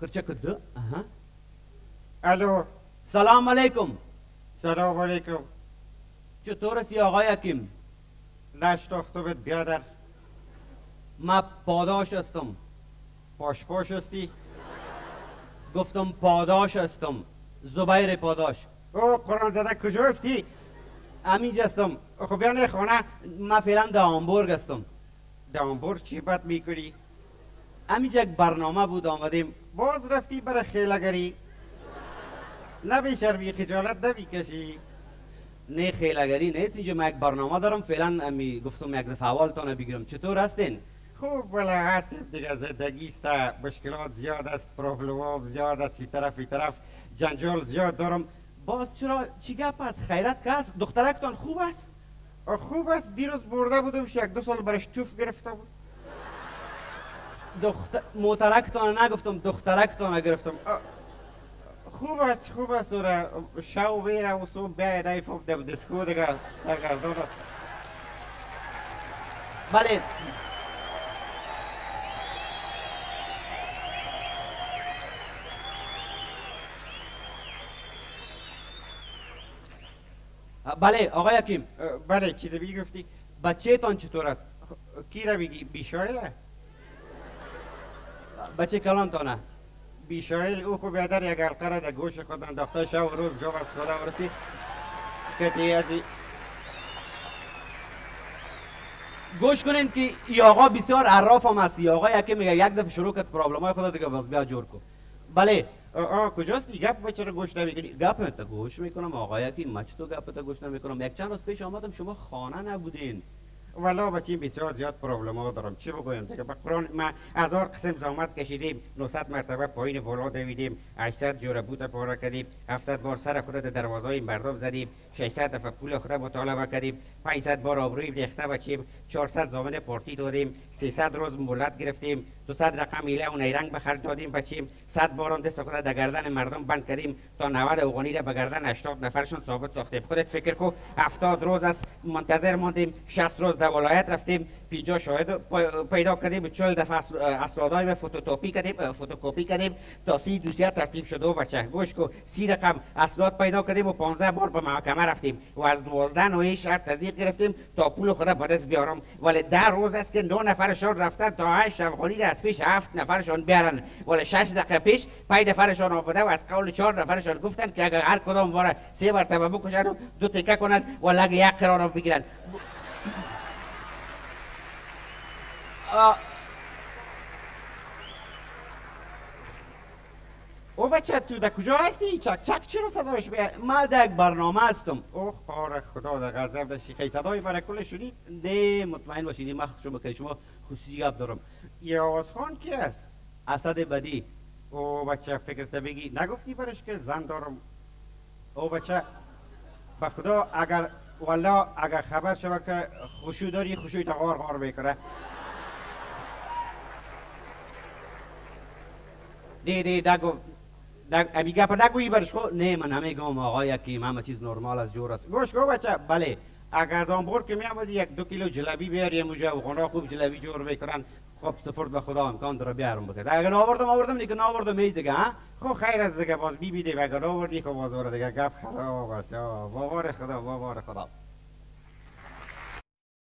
Kırça kıddı. Aha. الو سلام علیکم سلام علیکم چطور هستی آقای حکیم نشناخته بهت بیادر من پاداش هستم پاش پاش هستی گفتم پاداش هستم زبیر پاداش او قرآن زده کجا هستی همینجا هستم خب بیانه خانه من فعلا در هامبورگ هستم دامبور چی بد می‌کنی؟ همینجا یک برنامه بود آمدیم. باز رفتی برای خیلگری نبی شرمی خجالت نبی کشی نه خیلگری نیست اینجا. من یک برنامه دارم. فعلا امی گفتم یک دفعه اولتانه بگیرم. چطور هستین؟ خوب بله هستیم. دیگه زندگی است. مشکلات زیاد است پروبلم زیاد است. طرف این طرف. جنجال زیاد دارم. باز چرا چی گپ است خیرت که است دخترکتان خوب است؟ خوب است دیروز برده بودم یک دو سال برش توف گرفته بود. دختر موترکتان نگفتم دخترکتان گرفتم. خوب است خوب است اوره شو بیره و سو بیای ریفم دم دسکو دیگه سرگردان است. بله. بله آقای حکیم. بله چیزی بی گفتی. بچه تان چطور است؟ کی را بگی بیشایله بچه کلان تانه بیشایل او خوب بیادر یک حلقه را در گوش خود انداخته شب و روز گفت از خدا ورسی. که تی از این- گوش کنین که ای آقا بسیار عراف هم هست ای آقا یکی میگه یک دفعه شروع کرد پرابلم های خدا دیگه باز بیا جور کن. بله آه کجاست گپ چرا گوش نمی‌کنی گپ تا گوش می‌کنم. آقا یکی مچ تو گپ تا گوش نمی‌کنم؟ یک چند روز پیش آمدم شما خانه نبودین. والا بچه بسیار زیاد پروبلم دارم. چی بگویم؟ دیگه به قرآن ما هزار قسم زحمت کشیدیم 900 مرتبه پایین بالا دویدیم 800 جوره بوت پاره کردیم 700 بار سر خود در دروازه مردم زدیم 600 دفعه پول خود مطالبه کردیم 500 بار آبروی ریخته بچیم 400 زامن پارتی دادیم 300 روز مولت گرفتیم 200 رقم ایله و نیرنگ به خرج دادیم بچیم 100 بار دست خود در گردن مردم بند کردیم تا 90 اوغانی را به گردن 80 نفرشون ثابت ساختیم. خودت فکر کو 70 روز است منتظر ماندیم 60 روز ولایت رفتیم 50 شاهد پیدا کردیم 40 دفعه اس- اسنادهای به فتوکپی کردیم فتوکپی کردیم تا سی دوسیه ترتیب شده و بچه گوش کو سی رقم اسناد پیدا کردیم و 15 بار به محکمه رفتیم و از 12 نوعی شرط تزریق گرفتیم تا پول خود به بیارم. ولی در روز است که دو نفرشان رفتن تا 8 افغانی از پیش هفت نفرشان بیارن. ولی 6 دقیقه پیش 5 نفرشان آمده و از قول 4 نفرشان گفتن که اگر هر کدام بار سه مرتبه بکشن و دو تکه کنن ولی اگه یک قرار بگیرن. او بچه تو در کجا هستی چک چک چرا صدایش بیه من در یک برنامه هستم اوه خار خدا در غضب داشتی خیلی صدای برای کل شدی نه مطمئن باشین من شما که شما خصوصی گپ دارم یه آواز خان کی است اسد بدی او بچه فکرت بگی نگفتی برش که زن دارم او بچه به خدا اگر والا اگر خبر شوه که خوشو داری خوشوی تا غار غار می‌کنه نه نه دگو دگ امی گپ نگویی برش. خو نه من نمیگم آقا یکی همه چیز نرمال از جور است. گوش گو بچه. بله اگر از آنبور که می آمدی یک دو کیلو جلبی بیاری موجه و خونه خوب جلبی جور می‌کنن خب سپورت به خدا امکان داره بیارم بکرد اگر آوردم آوردم دیگه. نآوردم هیچ دیگه ها؟ خب خیر از دیگه. باز بی بیده و اگر آوردی خب باز دیگه. گپ خراب است. آه، باور خدا باور خدا.